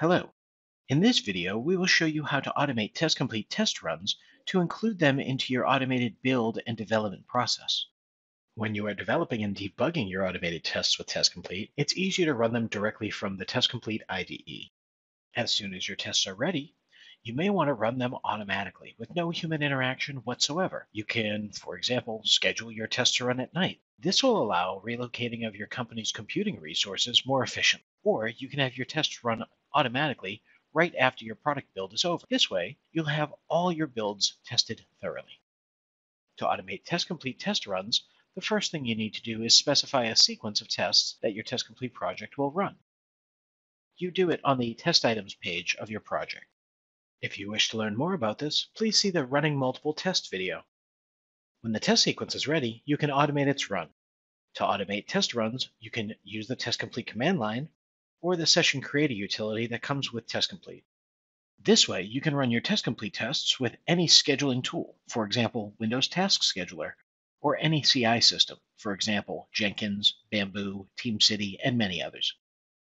Hello. In this video, we will show you how to automate TestComplete test runs to include them into your automated build and development process. When you are developing and debugging your automated tests with TestComplete, it's easier to run them directly from the TestComplete IDE. As soon as your tests are ready, you may want to run them automatically with no human interaction whatsoever. You can, for example, schedule your tests to run at night. This will allow relocating of your company's computing resources more efficiently. Or you can have your tests run automatically right after your product build is over. This way, you'll have all your builds tested thoroughly. To automate TestComplete test runs, the first thing you need to do is specify a sequence of tests that your TestComplete project will run. You do it on the test items page of your project. If you wish to learn more about this, please see the running multiple test video. When the test sequence is ready, you can automate its run. To automate test runs, you can use the test complete command line or the session creator utility that comes with TestComplete. This way, you can run your TestComplete tests with any scheduling tool, for example, Windows Task Scheduler, or any CI system, for example, Jenkins, Bamboo, TeamCity, and many others.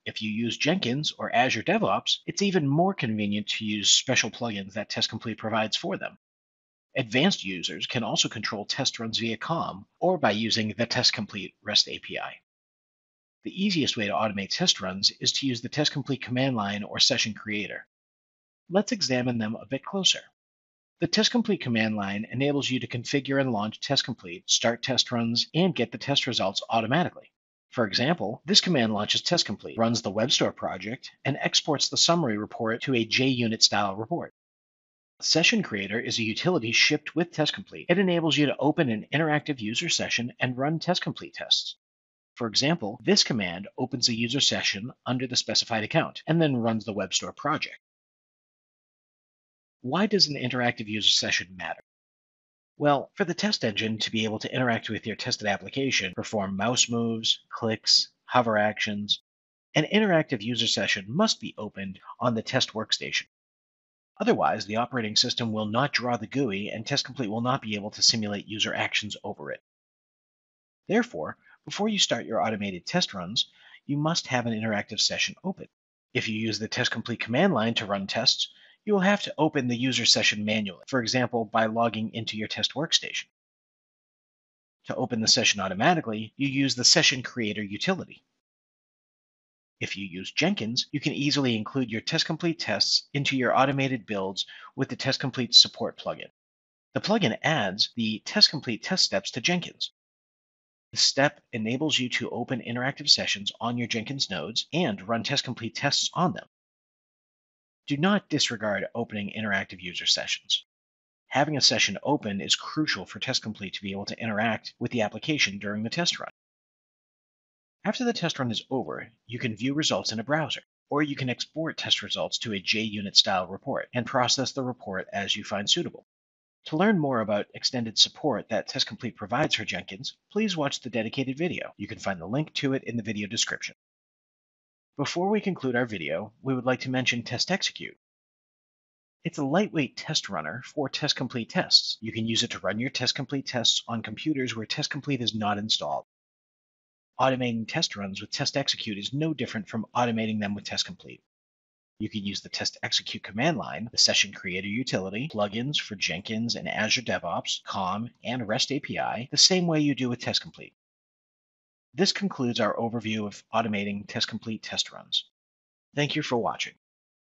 If you use Jenkins or Azure DevOps, it's even more convenient to use special plugins that TestComplete provides for them. Advanced users can also control test runs via COM or by using the TestComplete REST API. The easiest way to automate test runs is to use the TestComplete command line or session creator. Let's examine them a bit closer. The TestComplete command line enables you to configure and launch TestComplete, start test runs, and get the test results automatically. For example, this command launches TestComplete, runs the WebStore project, and exports the summary report to a JUnit style report. Session Creator is a utility shipped with TestComplete. It enables you to open an interactive user session and run TestComplete tests. For example, this command opens a user session under the specified account and then runs the web store project. Why does an interactive user session matter? Well, for the test engine to be able to interact with your tested application, perform mouse moves, clicks, hover actions, an interactive user session must be opened on the test workstation. Otherwise, the operating system will not draw the GUI and TestComplete will not be able to simulate user actions over it. Therefore, before you start your automated test runs, you must have an interactive session open. If you use the TestComplete command line to run tests, you will have to open the user session manually, for example, by logging into your test workstation. To open the session automatically, you use the Session Creator utility. If you use Jenkins, you can easily include your TestComplete tests into your automated builds with the TestComplete support plugin. The plugin adds the TestComplete test steps to Jenkins. The step enables you to open interactive sessions on your Jenkins nodes and run TestComplete tests on them. Do not disregard opening interactive user sessions. Having a session open is crucial for TestComplete to be able to interact with the application during the test run. After the test run is over, you can view results in a browser, or you can export test results to a JUnit style report and process the report as you find suitable. To learn more about extended support that TestComplete provides for Jenkins, please watch the dedicated video. You can find the link to it in the video description. Before we conclude our video, we would like to mention TestExecute. It's a lightweight test runner for TestComplete tests. You can use it to run your TestComplete tests on computers where TestComplete is not installed. Automating test runs with TestExecute is no different from automating them with TestComplete. You can use the TestExecute command line, the Session Creator utility, plugins for Jenkins and Azure DevOps, COM, and REST API the same way you do with TestComplete. This concludes our overview of automating TestComplete test runs. Thank you for watching.